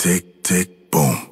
tick, tick, boom.